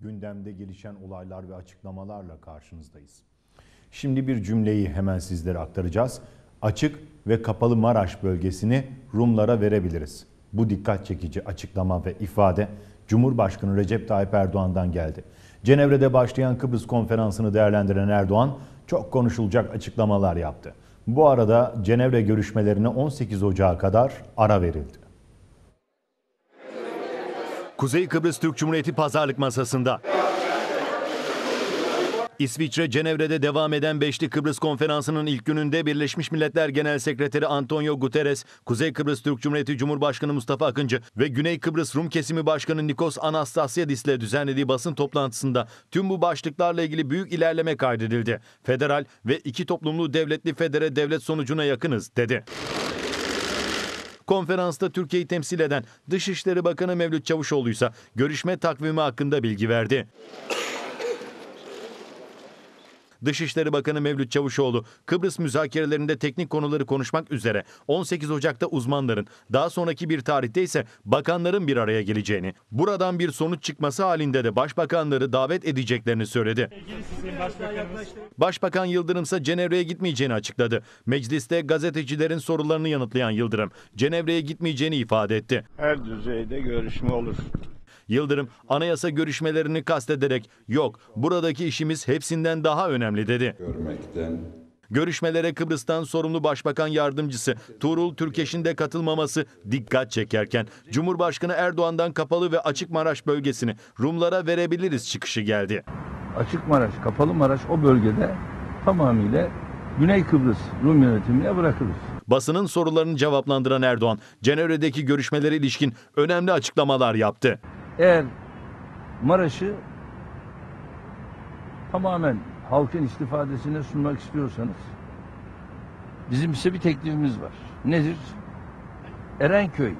gündemde gelişen olaylar ve açıklamalarla karşınızdayız. Şimdi bir cümleyi hemen sizlere aktaracağız. Açık ve kapalı Maraş bölgesini Rumlara verebiliriz. Bu dikkat çekici açıklama ve ifade Cumhurbaşkanı Recep Tayyip Erdoğan'dan geldi. Cenevre'de başlayan Kıbrıs konferansını değerlendiren Erdoğan çok konuşulacak açıklamalar yaptı. Bu arada Cenevre görüşmelerine 18 Ocağı kadar ara verildi. Kuzey Kıbrıs Türk Cumhuriyeti pazarlık masasında. İsviçre Cenevre'de devam eden Beşli Kıbrıs Konferansı'nın ilk gününde Birleşmiş Milletler Genel Sekreteri Antonio Guterres, Kuzey Kıbrıs Türk Cumhuriyeti Cumhurbaşkanı Mustafa Akıncı ve Güney Kıbrıs Rum Kesimi Başkanı Nikos Anastasiadis ile düzenlediği basın toplantısında tüm bu başlıklarla ilgili büyük ilerleme kaydedildi. Federal ve iki toplumlu devletli federe devlet sonucuna yakınız dedi. Konferansta Türkiye'yi temsil eden Dışişleri Bakanı Mevlüt Çavuşoğlu ise görüşme takvimi hakkında bilgi verdi. Dışişleri Bakanı Mevlüt Çavuşoğlu, Kıbrıs müzakerelerinde teknik konuları konuşmak üzere 18 Ocak'ta uzmanların, daha sonraki bir tarihte ise bakanların bir araya geleceğini, buradan bir sonuç çıkması halinde de başbakanları davet edeceklerini söyledi. Başbakan Yıldırım ise Cenevre'ye gitmeyeceğini açıkladı. Mecliste gazetecilerin sorularını yanıtlayan Yıldırım, Cenevre'ye gitmeyeceğini ifade etti. Her düzeyde görüşme olur. Yıldırım anayasa görüşmelerini kastederek yok buradaki işimiz hepsinden daha önemli dedi. görmekten Görüşmelere Kıbrıs'tan sorumlu Başbakan Yardımcısı Tuğrul Türkeş'in de katılmaması dikkat çekerken Cumhurbaşkanı Erdoğan'dan kapalı ve açık Maraş bölgesini Rumlara verebiliriz çıkışı geldi. Açık Maraş, Kapalı Maraş o bölgede tamamıyla Güney Kıbrıs Rum yönetimine bırakılır. Basının sorularını cevaplandıran Erdoğan, Cenevre'deki görüşmelere ilişkin önemli açıklamalar yaptı. Eğer Maraş'ı tamamen halkın istifadesine sunmak istiyorsanız bizim ise bir teklifimiz var. Nedir? Erenköy,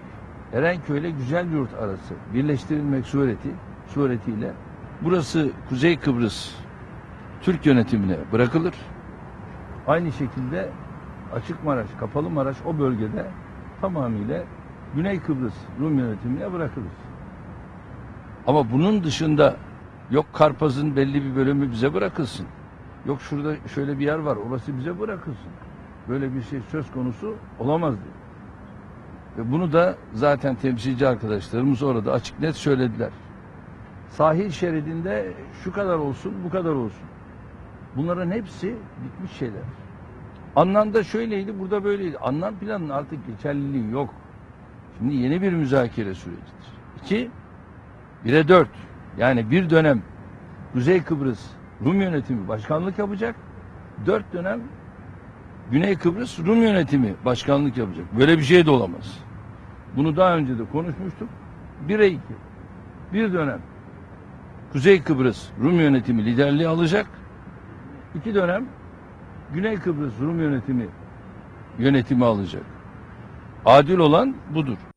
Erenköy ile Güzel Yurt arası birleştirilmek sureti, suretiyle burası Kuzey Kıbrıs Türk yönetimine bırakılır. Aynı şekilde Açık Maraş, Kapalı Maraş o bölgede tamamıyla Güney Kıbrıs Rum yönetimine bırakılır. Ama bunun dışında yok Karpaz'ın belli bir bölümü bize bırakılsın. Yok şurada şöyle bir yer var orası bize bırakılsın. Böyle bir şey söz konusu olamaz diyor. Ve bunu da zaten temsilci arkadaşlarımız orada açık net söylediler. Sahil şeridinde şu kadar olsun bu kadar olsun. Bunların hepsi bitmiş şeyler. Anlamda şöyleydi burada böyleydi. Anlam planının artık geçerliliği yok. Şimdi yeni bir müzakere sürecidir. İki, Bire dört. Yani bir dönem Kuzey Kıbrıs Rum yönetimi başkanlık yapacak. Dört dönem Güney Kıbrıs Rum yönetimi başkanlık yapacak. Böyle bir şey de olamaz. Bunu daha önce de konuşmuştuk. Bire iki. Bir dönem Kuzey Kıbrıs Rum yönetimi liderliği alacak. İki dönem Güney Kıbrıs Rum yönetimi yönetimi alacak. Adil olan budur.